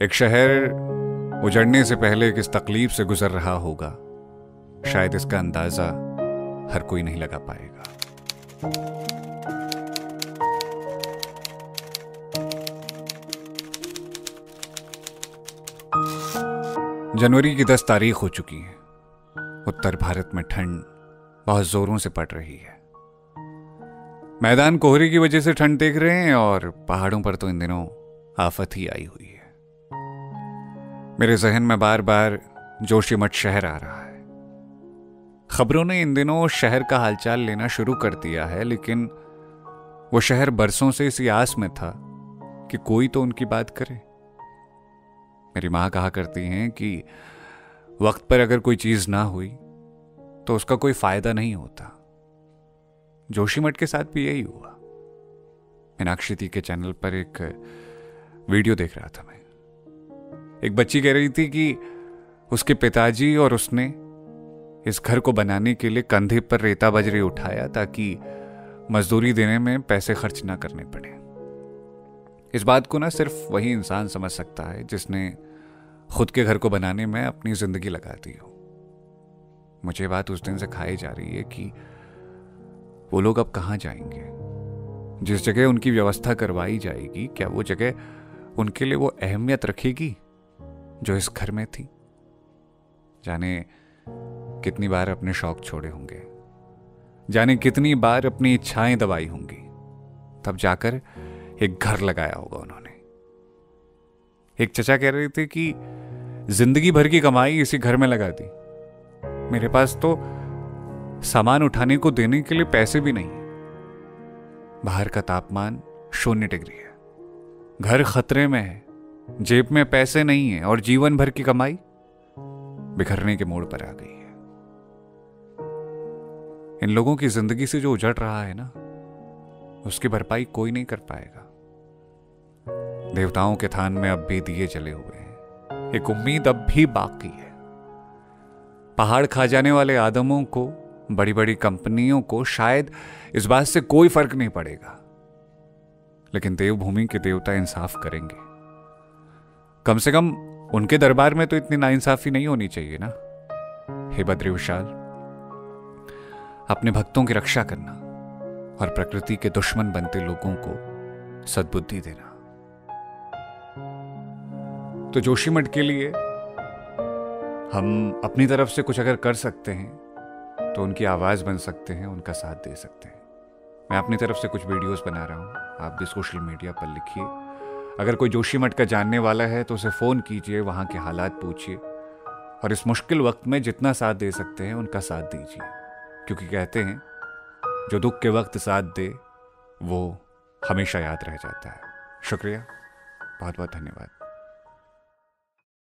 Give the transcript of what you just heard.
एक शहर उजड़ने से पहले किस तकलीफ़ से गुजर रहा होगा, शायद इसका अंदाज़ा हर कोई नहीं लगा पाएगा। जनवरी की दस तारीख हो चुकी है। उत्तर भारत में ठंड बहुत जोरों से पड़ रही है। मैदान कोहरे की वजह से ठंड देख रहे हैं और पहाड़ों पर तो इन दिनों आफत ही आई हुई है। मेरे जहन में बार बार जोशीमठ शहर आ रहा है। खबरों ने इन दिनों शहर का हालचाल लेना शुरू कर दिया है, लेकिन वो शहर बरसों से इसी आस में था कि कोई तो उनकी बात करे। मेरी माँ कहा करती हैं कि वक्त पर अगर कोई चीज़ ना हुई तो उसका कोई फ़ायदा नहीं होता। जोशीमठ के साथ भी यही हुआ। मीनाक्षी के चैनल पर एक वीडियो देख रहा था मैं। एक बच्ची कह रही थी कि उसके पिताजी और उसने इस घर को बनाने के लिए कंधे पर रेता बजरी उठाया ताकि मजदूरी देने में पैसे खर्च ना करने पड़े। इस बात को ना सिर्फ़ वही इंसान समझ सकता है जिसने खुद के घर को बनाने में अपनी ज़िंदगी लगा दी हो। मुझे बात उस दिन से खाई जा रही है कि वो लोग अब कहाँ जाएँगे? जिस जगह उनकी व्यवस्था करवाई जाएगी, क्या वो जगह उनके लिए वो अहमियत रखेगी? जो इस घर में थी। जाने कितनी बार अपने शौक छोड़े होंगे। जाने कितनी बार अपनी इच्छाएँ दबाई होंगी। तब जाकर एक घर लगाया होगा उन्होंने। एक चचा कह रहे थे कि, ज़िंदगी भर की कमाई इसी घर में लगा दी। मेरे पास तो सामान उठाने को देने के लिए पैसे भी नहीं बाहर का तापमान शून्य डिग्री है। घर खतरे में है। जेब में पैसे नहीं है और जीवन भर की कमाई बिखरने के मोड़ पर आ गई है। इन लोगों की ज़िंदगी से जो उजड़ रहा है ना, उसकी भरपाई कोई नहीं कर पाएगा। देवताओं के थान में अब भी दिए जले हुए हैं। एक उम्मीद अब भी बाकी है। पहाड़ खा जाने वाले आदमों को बड़ी बड़ी कंपनियों को शायद इस बात से कोई फ़र्क नहीं पड़ेगा। लेकिन देवभूमि के देवता इंसाफ करेंगे। कम से कम उनके दरबार में तो इतनी नाइंसाफी नहीं होनी चाहिए ना? हे बद्री विशाल, अपने भक्तों की रक्षा करना और प्रकृति के दुश्मन बनते लोगों को सद्बुद्धि देना। तो जोशीमठ के लिए हम अपनी तरफ़ से कुछ अगर कर सकते हैं तो उनकी आवाज़ बन सकते हैं, उनका साथ दे सकते हैं। मैं अपनी तरफ़ से कुछ वीडियोस बना रहा हूँ, आप भी सोशल मीडिया पर लिखिए। अगर कोई जोशी मठ का जानने वाला है तो उसे फ़ोन कीजिए, वहाँ के हालात पूछिए। और इस मुश्किल वक्त में जितना साथ दे सकते हैं, उनका साथ दीजिए। क्योंकि कहते हैं, जो दुख के वक्त साथ दे, वो हमेशा याद रह जाता है। शुक्रिया। बहुत बहुत धन्यवाद।